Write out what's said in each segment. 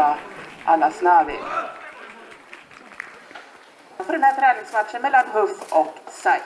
Mustafa Alasnavi. För den här träningsmatchen mellan Huff och SAIK.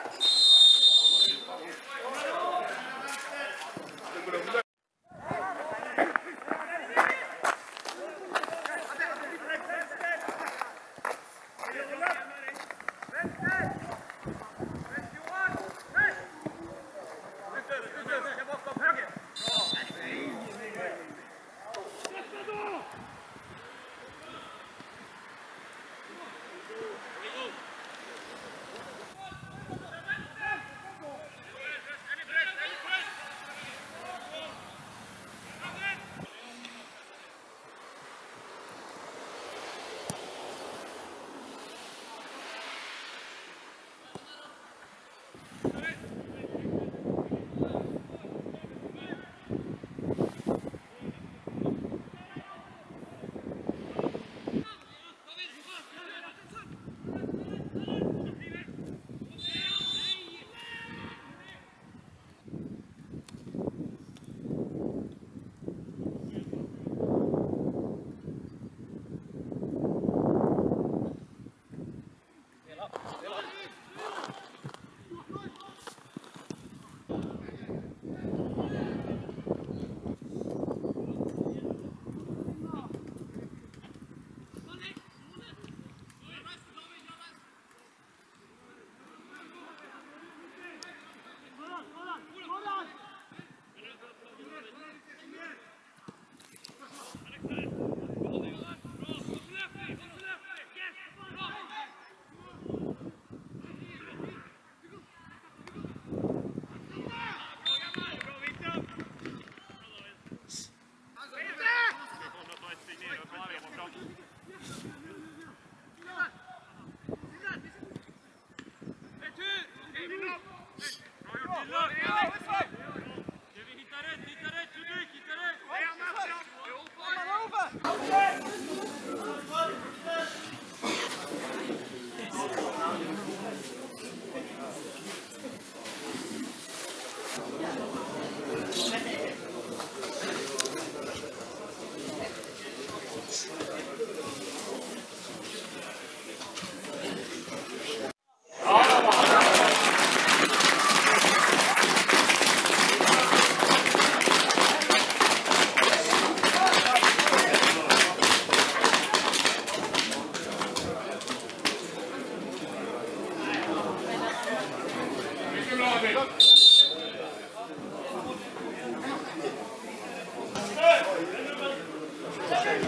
Thank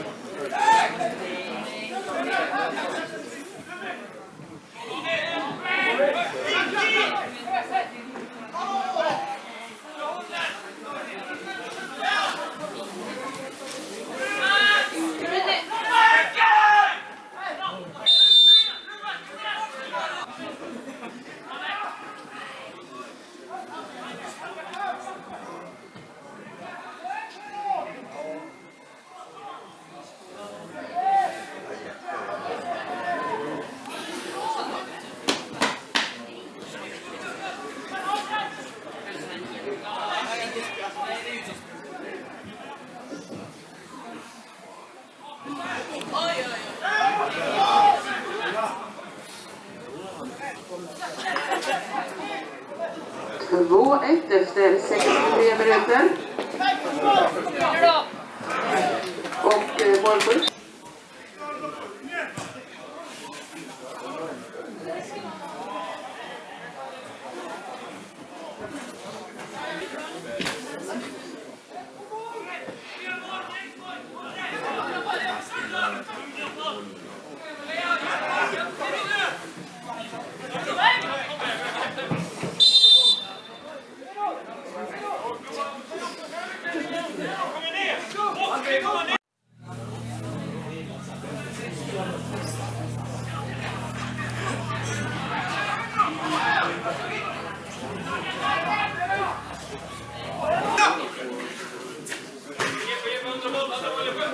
you. 2-1 efter 63 minuter. Och eh,